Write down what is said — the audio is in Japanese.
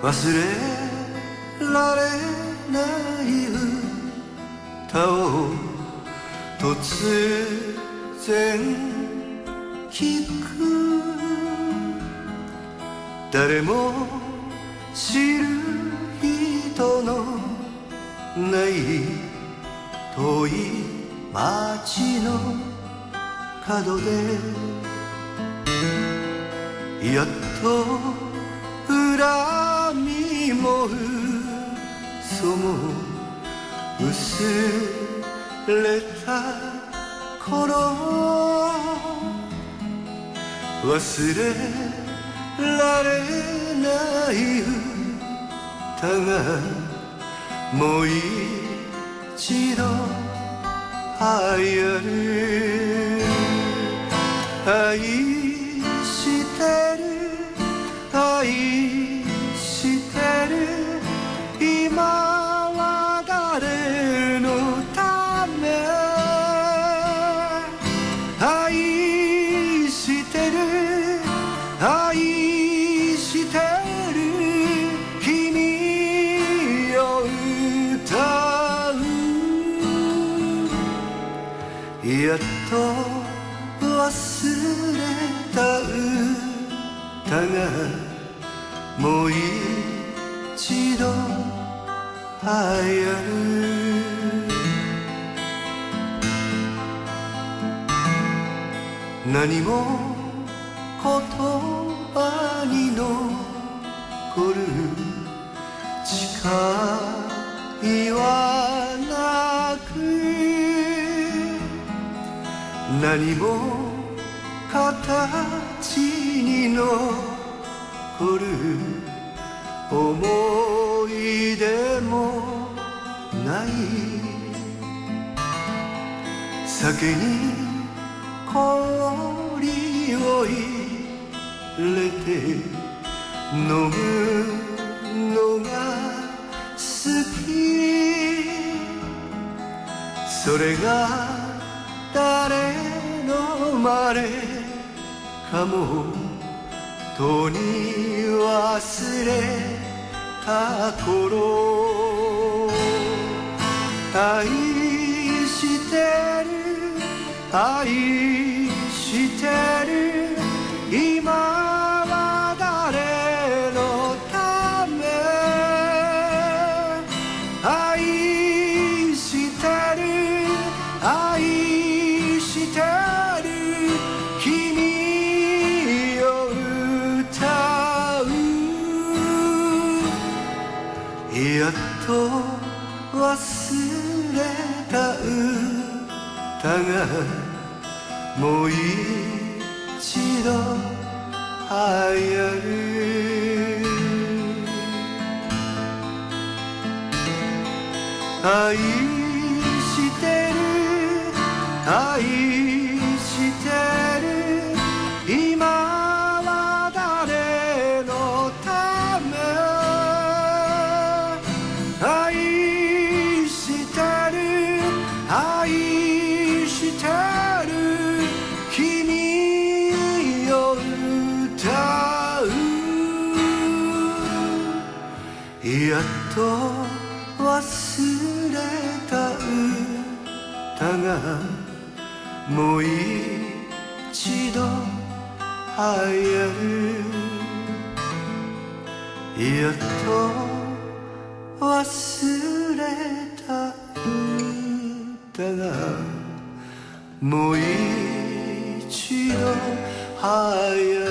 忘れられない歌を突然聞く誰も知る人のない遠い街の角でやっと恨も嘘も薄れた頃忘れられない歌がもう一度流行る。愛やっと忘れた歌がもう一度流行る。何も言葉に残る誓いは何も形に残る思い出もない酒に氷を入れて飲むのが好き。それがまれかもとに忘れた頃愛してる愛してる今やっと忘れた歌がもう一度流行る。愛してる。愛やっと忘れた歌がもう一度流行る。やっと忘れた歌がもう一度流行る。